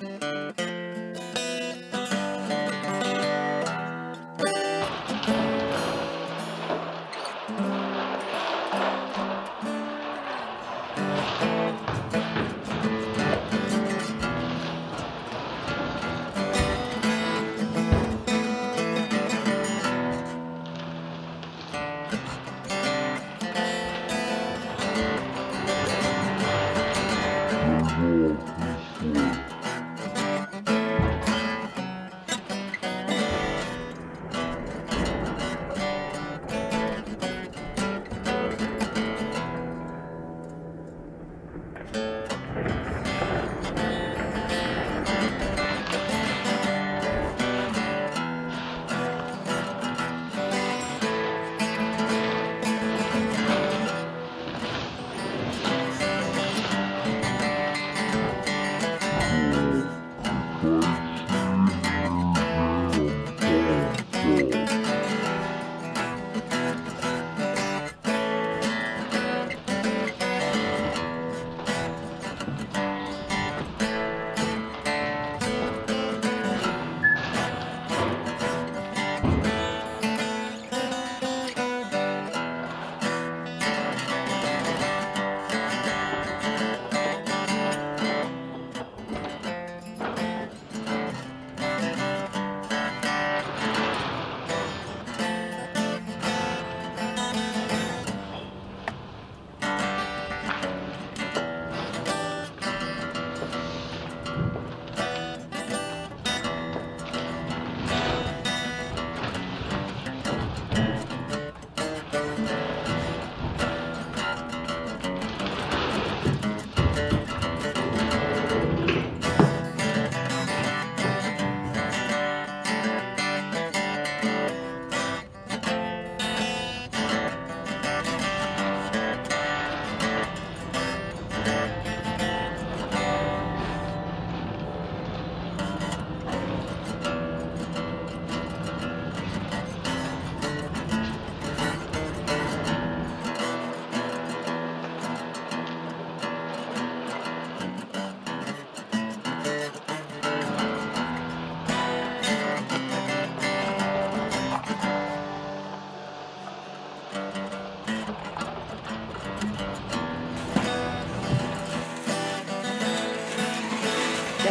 Yeah.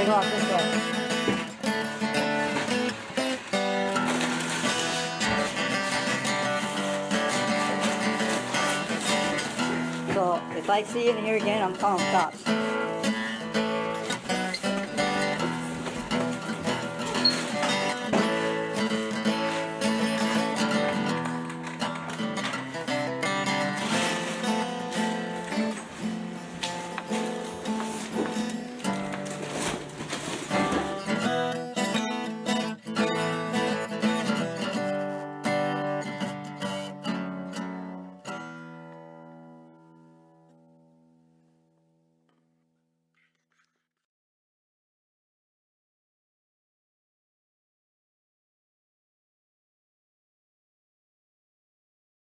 So if I see you in here again, I'm calling cops.